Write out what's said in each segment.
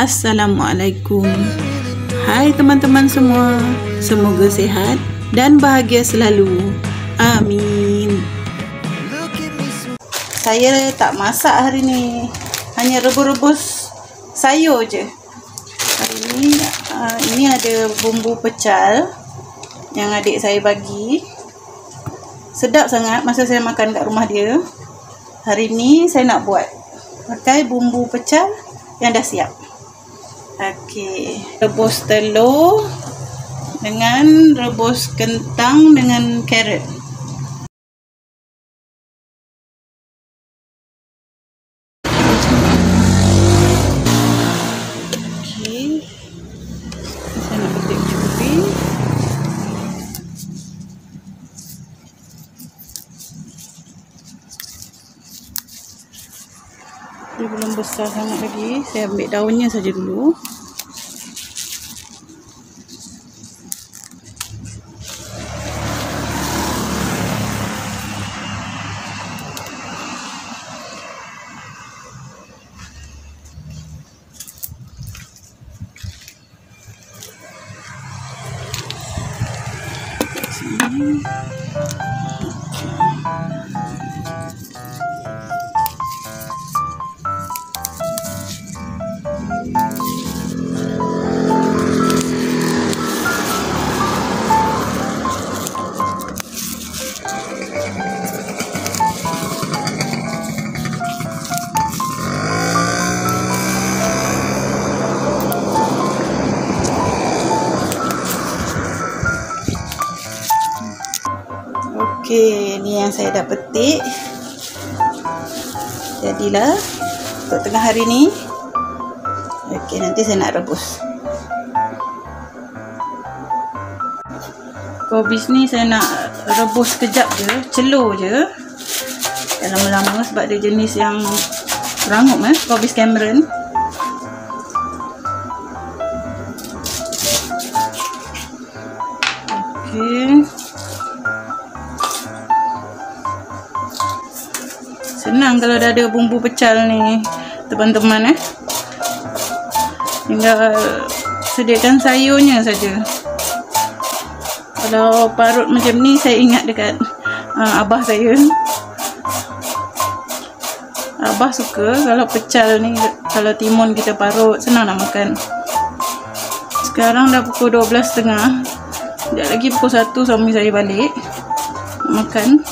Assalamualaikum. Hai teman-teman semua. Semoga sehat dan bahagia selalu. Amin. Saya tak masak hari ni. Hanya rebus-rebus sayur je. Hari ni uh, ini ada bumbu pecal yang adik saya bagi. Sedap sangat masa saya makan kat rumah dia. Hari ni saya nak buat pakai bumbu pecal yang dah siap. Okey, rebus telur dengan rebus kentang dengan carrot. Okey. Saya nak petik cumi. Belum besar sangat lagi. Saya ambil daunnya saja dulu. Okey, ni yang saya dah petik. Jadilah untuk tengah hari ni. Okey, nanti saya nak rebus. Kobis ni saya nak rebus kejap je, celur je. Jangan lama-lama sebab dia jenis yang rangup eh, kobis Cameron. Senang kalau dah ada bumbu pecal ni teman-teman eh. Tinggal sediakan sayurnya saja. Kalau parut macam ni saya ingat dekat uh, abah saya. Abah suka kalau pecal ni kalau timun kita parut senang nak makan. Sekarang dah pukul 12.30. Sekejap lagi pukul 1 suami saya balik makan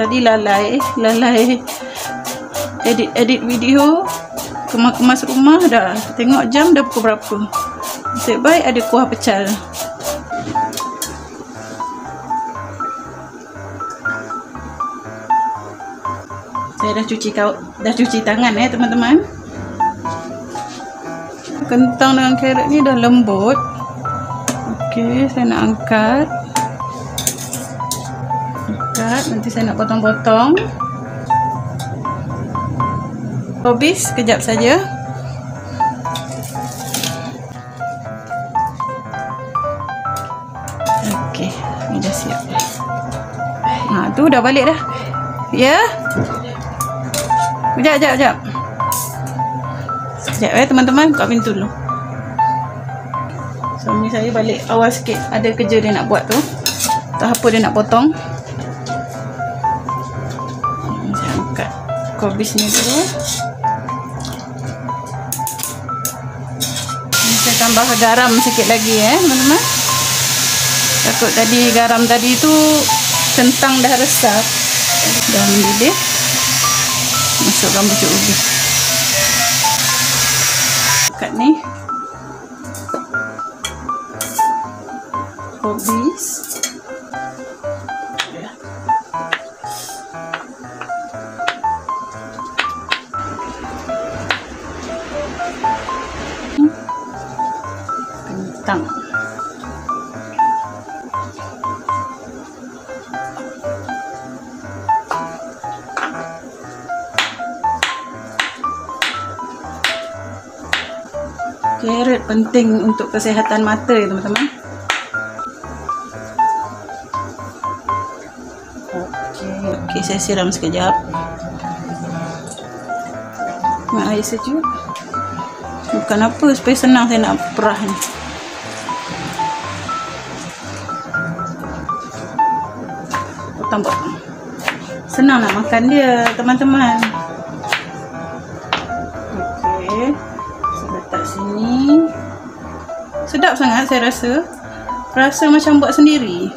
tadi lalai lalai. Edit edit video. Kemas-kemas rumah dah. Tengok jam dah pukul berapa. Nasib baik ada kuah pecal saya dah cuci kau dah cuci tangan eh teman-teman. Kentang dengan carrot ni dah lembut. Okey saya nak angkat angkat nanti saya nak potong-potong. Habis kejap saja. Okey ni dah siap. Ha tu dah balik dah. Ya? Kejap kejap kejap sekejap eh teman-teman buka pintu dulu. Suami saya balik awal sikit. Ada kerja dia nak buat tu. Tak apa dia nak potong angkat kobis ni dulu. Ni saya tambah garam sikit lagi eh teman-teman takut tadi garam tadi tu kentang dah resap. Dah mendidih masukkan pucuk ubi. Kat ni. Kobis kentang Carrot penting untuk kesihatan mata ya teman-teman. Okey, okey saya siram sekejap. Dengan air sejuk. Bukan apa, supaya senang saya nak perah ni. Potong-potong. Senang nak makan dia, teman-teman. Okey. Saya letak sini. Sedap sangat saya rasa. Rasa macam buat sendiri.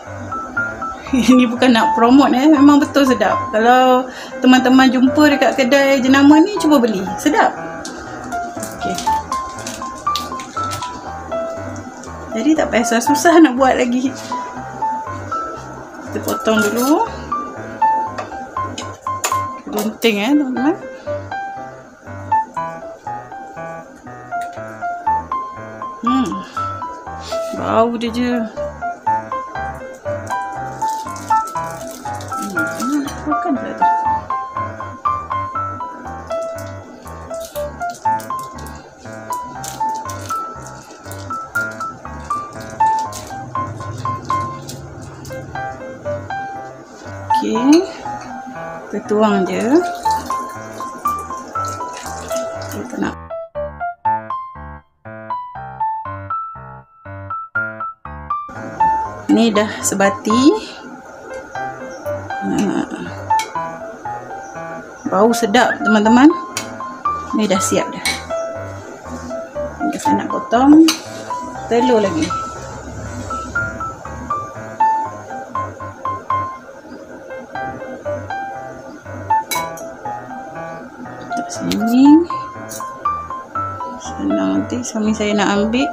Ini bukan nak promote eh. Memang betul sedap. Kalau teman-teman jumpa dekat kedai jenama ni, cuba beli. Sedap. Okey. Jadi tak payah susah nak buat lagi. Kita potong dulu. Gunting eh teman-teman. Hmm. Bau dia je. Hmm, makan pula tu. Okey. Kita tuang je. Kita nak Ni dah sebati. Ha. Bau sedap teman-teman. Ni dah siap dah. Saya nak potong telur lagi. Suami saya nak ambil.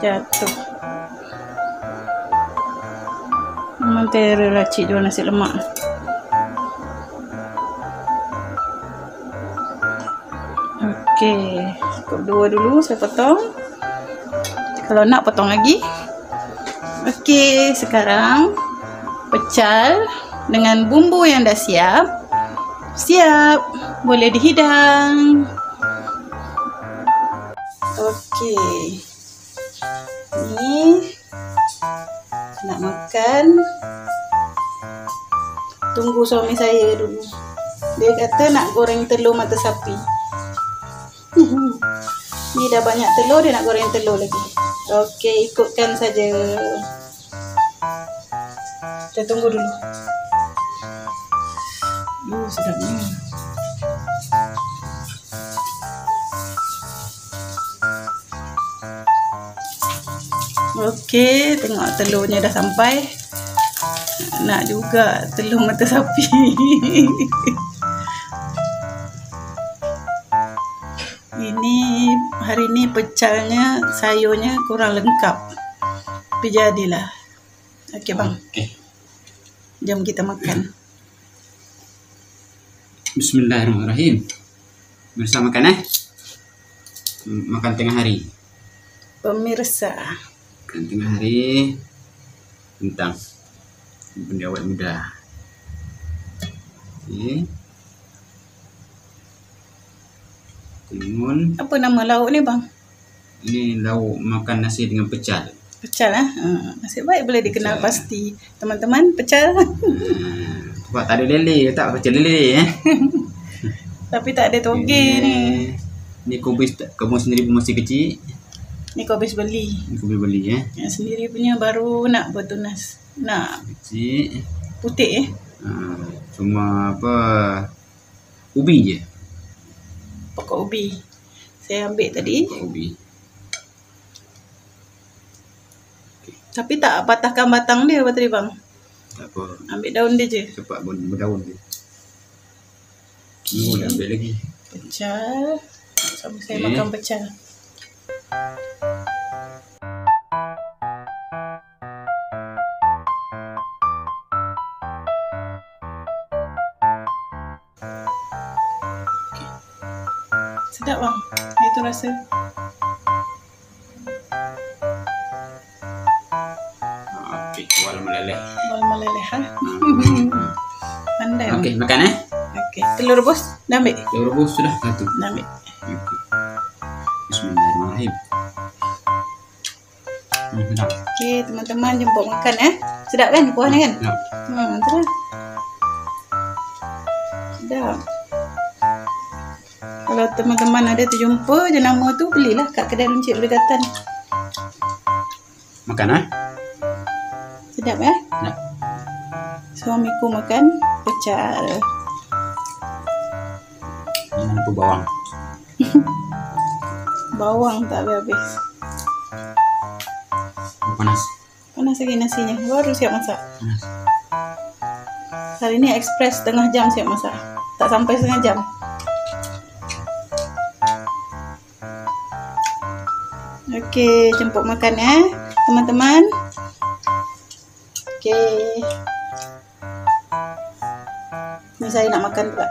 jatuh. Memang terror lah cik jual nasi lemak. Ok cukup dua dulu saya potong. Kalau nak potong lagi. Ok sekarang pecal dengan bumbu yang dah siap siap boleh dihidang Okey. Ni nak makan. Tunggu suami saya dulu. Dia kata nak goreng telur mata sapi. Ni dah banyak telur dia nak goreng telur lagi. Okey, ikutkan saja. Kita tunggu dulu. Uh, sedapnya. Okey, tengok telurnya dah sampai. Nak juga telur mata sapi. ini hari ni pecalnya, sayurnya kurang lengkap. Tapi jadilah. Okey bang. Okey. Jom kita makan. Bismillahirrahmanirrahim. Bersama makan eh. Makan tengah hari. Pemirsa. Makan tengah hari tentang benda awet muda. Okey. Timun. Apa nama lauk ni bang? Ini lauk makan nasi dengan pecal. Pecal ah. Ha, nasib baik boleh dikenal Pecal. pasti. Teman-teman, pecal. Hmm, sebab tak ada lele, tak pecel lele eh. Tapi tak ada toge ni. Ni kubis kamu sendiri pun masih kecil. Ni kau habis beli. Ni kubis beli eh. Yang sendiri punya baru nak bertunas. Nak Kecil. putih eh. Ha, cuma apa ubi je. Pokok ubi. Saya ambil tadi. Bukan ubi. Tapi tak patahkan batang dia apa tadi bang? Tak apa. Ambil daun dia je. Cepat pun berdaun dia. Boleh ambil lagi. Pecal. Sama saya Okey. makan. Okey. Sedap bang. Itu rasa. Meleleh. Mal meleleh ha. Pandai. Okey, makan eh. Okey. Telur rebus. Dah ambil? Telur rebus sudah satu. Dah ambil. Okey. Bismillahirrahmanirrahim. Hmm, sedap. Okey, teman-teman jemput makan eh. Sedap kan kuahnya kan? Sedap. Hmm, terus. Sedap. Kalau teman-teman ada terjumpa jenama tu, belilah kat kedai runcit berdekatan. Makan ah. Sedap eh? Sedap. Suamiku makan pecal. Jangan lupa bawang. Bawang tak habis-habis. Panas. Panas lagi nasinya. Baru siap masak. Panas. Hari ni ekspres setengah jam siap masak. Tak sampai setengah jam. Okey, jemput makan ya, teman-teman. Okey. Ni saya nak makan pula.